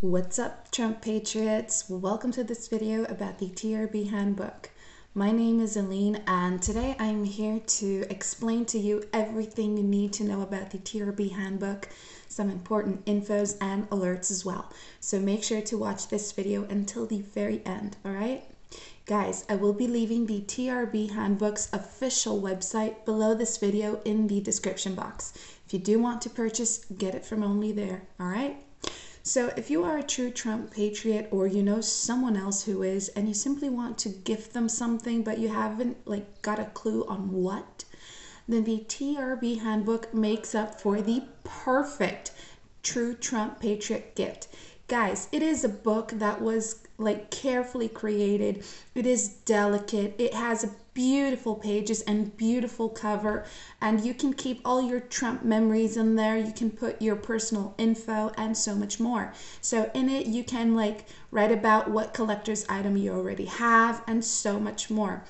What's up, Trump Patriots? Welcome to this video about the TRB Handbook. My name is Aline, and today I'm here to explain to you everything you need to know about the TRB Handbook, some important infos and alerts as well. So make sure to watch this video until the very end, all right? Guys, I will be leaving the TRB Handbook's official website below this video in the description box. If you do want to purchase, get it from only there, all right? So if you are a true Trump patriot or you know someone else who is and you simply want to gift them something but you haven't like got a clue on what, then the TRB handbook makes up for the perfect true Trump patriot gift. Guys, it is a book that was like carefully created. It is delicate. It has beautiful pages and beautiful cover and you can keep all your Trump memories in there. You can put your personal info and so much more. So in it you can like write about what collector's item you already have and so much more.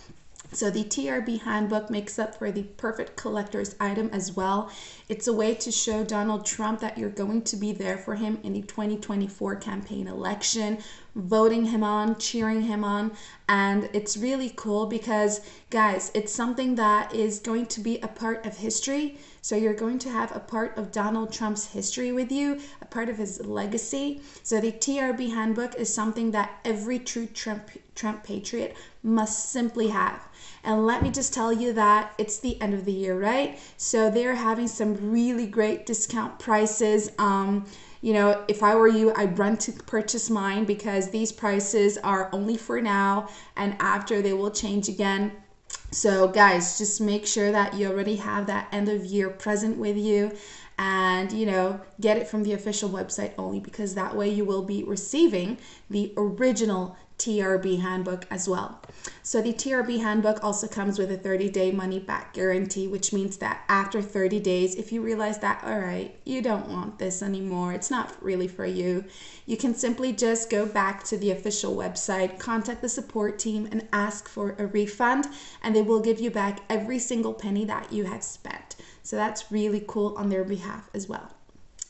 So the TRB handbook makes up for the perfect collector's item as well. It's a way to show Donald Trump that you're going to be there for him in the 2024 campaign election, voting him on, cheering him on. And it's really cool because, guys, it's something that is going to be a part of history. So you're going to have a part of Donald Trump's history with you, a part of his legacy. So the TRB handbook is something that every true Trump Trump patriot must simply have. And let me just tell you that it's the end of the year, right? So they're having some really great discount prices. Um, you know, if I were you, I'd run to purchase mine because these prices are only for now and after they will change again. So, guys, just make sure that you already have that end of year present with you and you know get it from the official website only because that way you will be receiving the original TRB handbook as well. So the TRB handbook also comes with a 30 day money back guarantee, which means that after 30 days, if you realize that, all right, you don't want this anymore, it's not really for you, you can simply just go back to the official website, contact the support team, and ask for a refund, and they will give you back every single penny that you have spent. So that's really cool on their behalf as well.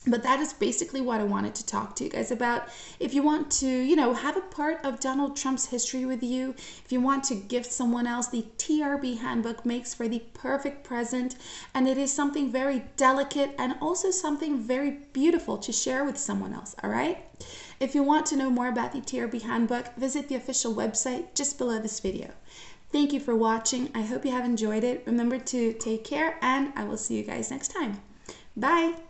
But that is basically what I wanted to talk to you guys about. If you want to, you know, have a part of Donald Trump's history with you, if you want to gift someone else, the TRB handbook makes for the perfect present. And it is something very delicate and also something very beautiful to share with someone else, all right? If you want to know more about the TRB handbook, visit the official website just below this video. Thank you for watching. I hope you have enjoyed it. Remember to take care and I will see you guys next time. Bye.